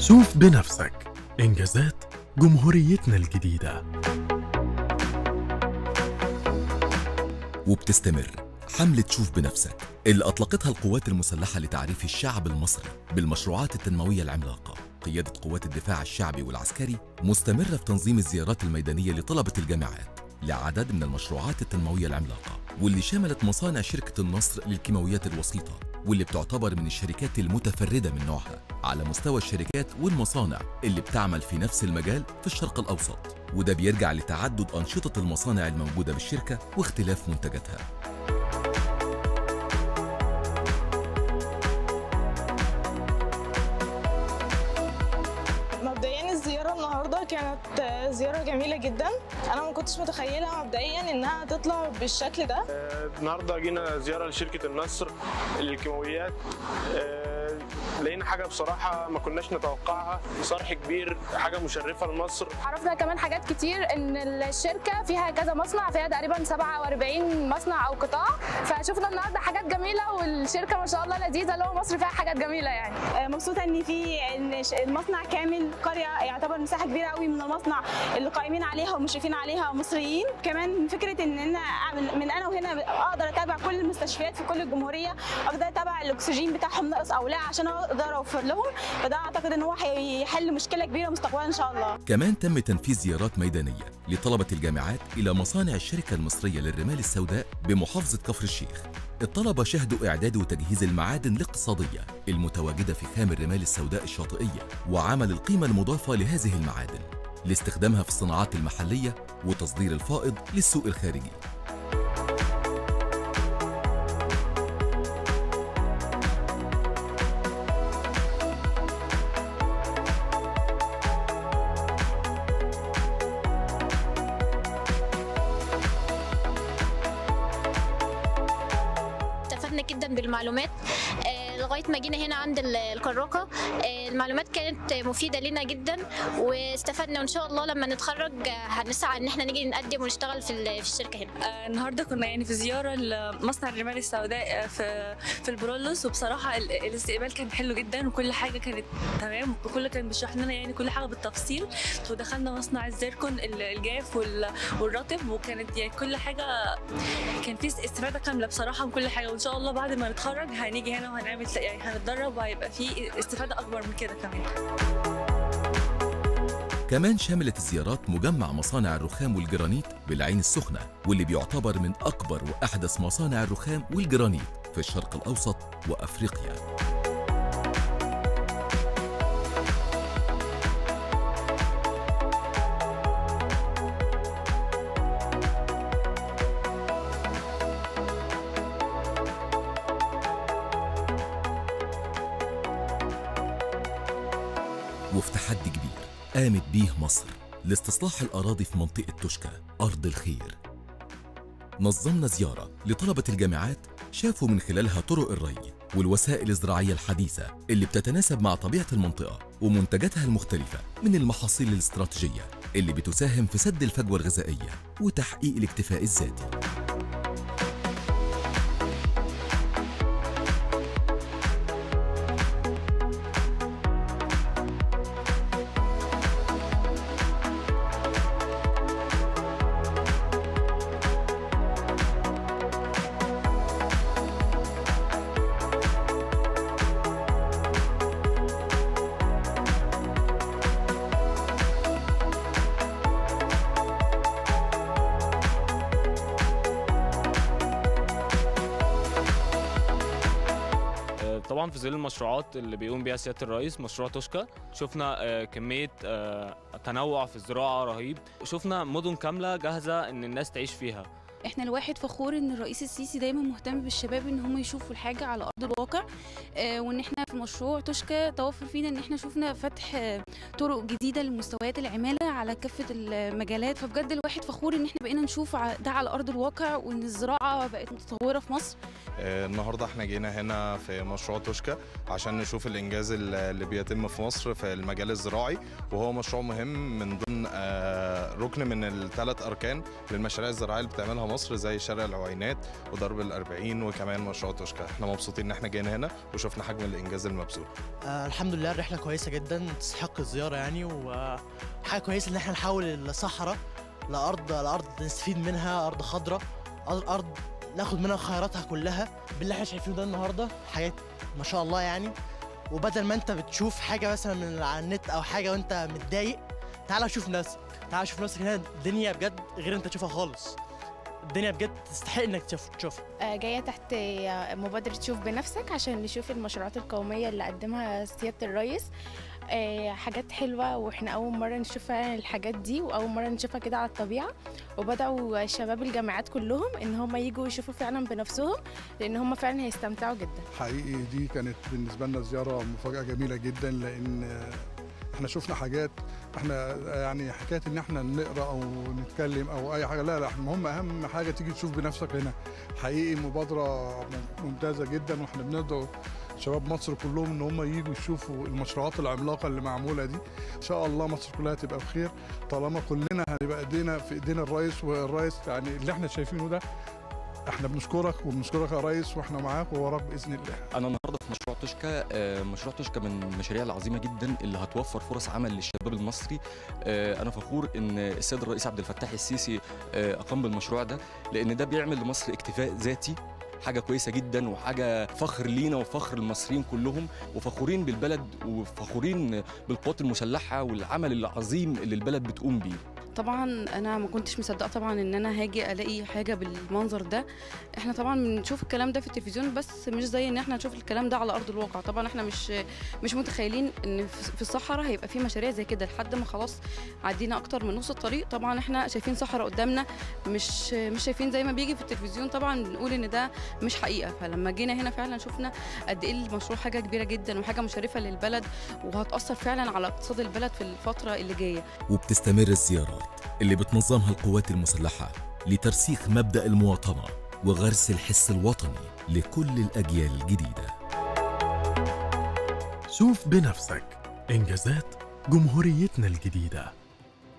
شوف بنفسك. إنجازات جمهوريتنا الجديدة. وبتستمر. حملة شوف بنفسك اللي أطلقتها القوات المسلحة لتعريف الشعب المصري بالمشروعات التنموية العملاقة. قيادة قوات الدفاع الشعبي والعسكري مستمرة في تنظيم الزيارات الميدانية لطلبة الجامعات لعدد من المشروعات التنموية العملاقة واللي شملت مصانع شركة النصر للكيماويات الوسيطة. واللي بتعتبر من الشركات المتفردة من نوعها على مستوى الشركات والمصانع اللي بتعمل في نفس المجال في الشرق الأوسط. وده بيرجع لتعدد أنشطة المصانع الموجودة بالشركة واختلاف منتجاتها. كانت زيارة جميلة جدا. أنا ما كنتش متخيلة مبدئيا إنها تطلع بالشكل ده. النهارده جينا زيارة لشركة النصر للكيماويات. آه، لقينا حاجة بصراحة ما كناش نتوقعها. صرح كبير حاجة مشرفة لمصر. عرفنا كمان حاجات كتير إن الشركة فيها كذا مصنع فيها تقريبا 47 مصنع أو قطاع. فشفنا النهارده حاجات جميلة والشركة ما شاء الله لذيذة اللي هو مصر فيها حاجات جميلة يعني. آه، مبسوطة إن في إن المصنع كامل قرية يعتبر مساحة كبيرة قوي من المصنع اللي قائمين عليها ومشرفين عليها مصريين كمان فكرة إن أنا من أنا وهنا أقدر أتابع كل المستشفيات في كل الجمهورية أقدر أتابع الأكسجين بتاعهم ناقص أو لا عشان أقدر أوفر لهم فده أعتقد إن هو هيحل مشكلة كبيرة مستقبلا إن شاء الله. كمان تم تنفيذ زيارات ميدانية لطلبة الجامعات إلى مصانع الشركة المصرية للرمال السوداء بمحافظة كفر الشيخ. الطلبة شهدوا إعداد وتجهيز المعادن الاقتصادية المتواجدة في خام الرمال السوداء الشاطئية وعمل القيمة المضافة لهذه المعادن لاستخدامها في الصناعات المحلية وتصدير الفائض للسوق الخارجي. استفدنا جدا بالمعلومات. آه، لغاية ما جينا هنا عند ال- الكراكه آه، المعلومات كانت مفيدة لنا جدا واستفدنا وإن شاء الله لما نتخرج آه، هنسعى إن إحنا نيجي نقدم ونشتغل في ال- في الشركة هنا. آه، النهارده كنا يعني في زيارة لمصنع الرمال السوداء في في البرولوس وبصراحة ال- الاستقبال كان حلو جدا وكل حاجة كانت تمام وكل كان بيشرح لنا يعني كل حاجة بالتفصيل. ودخلنا مصنع الزيركون ال- الجاف وال- والرطب وكانت يعني كل حاجة كان في استفادة كاملة بصراحة من كل حاجة. وإن شاء الله بعد ما نتخرج هنيجي هنا وهنعمل يعني هنتدرب وهيبقى في استفادة أكبر من كده كمان. كمان شملت الزيارات مجمع مصانع الرخام والجرانيت بالعين السخنة واللي بيعتبر من أكبر وأحدث مصانع الرخام والجرانيت في الشرق الأوسط وأفريقيا. وفي تحدي كبير قامت بيه مصر لاستصلاح الأراضي في منطقة توشكا أرض الخير. نظمنا زيارة لطلبة الجامعات شافوا من خلالها طرق الري والوسائل الزراعية الحديثة اللي بتتناسب مع طبيعة المنطقة ومنتجاتها المختلفة من المحاصيل الاستراتيجية اللي بتساهم في سد الفجوة الغذائية وتحقيق الاكتفاء الذاتي. طبعا في ظل المشروعات اللي بيقوم بيها سيادة الرئيس مشروع توشكا شفنا آه، كمية آه، تنوع في الزراعة رهيب. شفنا مدن كاملة جاهزة إن الناس تعيش فيها. إحنا الواحد فخور إن الرئيس السيسي دايما مهتم بالشباب إن هم يشوفوا الحاجة على أرض الواقع آه وإن إحنا في مشروع توشكا توفر فينا إن إحنا شفنا فتح آه طرق جديدة لمستويات العمالة. على كافة المجالات. فبجد الواحد فخور إن إحنا بقينا نشوف ده على أرض الواقع وإن الزراعة بقت متطورة في مصر. آه، النهارده إحنا جينا هنا في مشروع توشكا عشان نشوف الإنجاز ال- اللي بيتم في مصر في المجال الزراعي. وهو مشروع مهم من ضمن آه، ركن من الثلاث أركان للمشاريع الزراعية اللي بتعملها مصر زي شارع العوينات ودرب الأربعين وكمان مشروع توشكا. إحنا مبسوطين إن إحنا جينا هنا وشفنا حجم الإنجاز المبذول. آه الحمد لله الرحلة كويسة جدا تستحق الزيارة يعني وحاجه كويسة إن إحنا نحول الصحراء لارض لأرض نستفيد منها أرض خضراء أرض ناخد منها خيراتها كلها باللي إحنا شايفينه ده النهارده حاجات ما شاء الله يعني. وبدل ما أنت بتشوف حاجة مثلا من على النت أو حاجة وأنت متضايق تعال شوف نفسك تعال شوف نفسك هنا الدنيا بجد غير أنت تشوفها خالص. الدنيا بجد تستحق إنك تشوف تشوفها آه، جاية تحت مبادرة شوف بنفسك عشان نشوف المشروعات القومية اللي قدمها سيادة الرئيس. آه، حاجات حلوة وإحنا أول مرة نشوف فعلا الحاجات دي وأول مرة نشوفها كده على الطبيعة. وبدأوا شباب الجامعات كلهم إن هم يجوا يشوفوا فعلا بنفسهم لأن هم فعلا هيستمتعوا جدا. حقيقي دي كانت بالنسبة لنا زيارة مفاجأة جميلة جدا لأن إحنا شفنا حاجات إحنا يعني حكاية إن إحنا نقرأ أو نتكلم أو أي حاجة لا لا المهم أهم حاجة تيجي تشوف بنفسك هنا. حقيقي مبادرة مم- ممتازة جدا وإحنا بندعو شباب مصر كلهم إن هم يجوا يشوفوا المشروعات العملاقة اللي معمولة دي. إن شاء الله مصر كلها تبقى بخير. طالما كلنا هنبقى إيدينا في ايدينا الرئيس والرئيس يعني اللي إحنا شايفينه ده إحنا بنشكرك وبنشكرك يا ريس وإحنا معاك ووراك بإذن الله. أنا النهارده في مشروع توشكا آه، مشروع توشكا من المشاريع العظيمة جدا اللي هتوفر فرص عمل للشباب المصري. آه، أنا فخور إن السيد الرئيس عبد الفتاح السيسي آه، أقام بالمشروع ده لأن ده بيعمل لمصر اكتفاء ذاتي حاجة كويسة جدا وحاجة فخر لينا وفخر المصريين كلهم. وفخورين بالبلد وفخورين بالقوات المسلحة والعمل العظيم اللي البلد بتقوم بيه. طبعا أنا ما كنتش مصدقة طبعا إن أنا هاجي ألاقي حاجة بالمنظر ده. إحنا طبعا بنشوف الكلام ده في التلفزيون بس مش زي إن إحنا نشوف الكلام ده على أرض الواقع. طبعا إحنا مش مش متخيلين إن في الصحراء هيبقى في مشاريع زي كده لحد ما خلاص عدينا أكتر من نص الطريق. طبعا إحنا شايفين صحراء قدامنا مش مش شايفين زي ما بيجي في التلفزيون. طبعا بنقول إن ده مش حقيقة. فلما جينا هنا فعلا شفنا قد إيه المشروع حاجة كبيرة جدا وحاجة مشرفة للبلد وهتأثر فعلا على اقتصاد البلد في الفترة اللي جاية. وبتستمر الزيارات اللي بتنظمها القوات المسلحة لترسيخ مبدأ المواطنة وغرس الحس الوطني لكل الأجيال الجديدة. شوف بنفسك إنجازات جمهوريتنا الجديدة.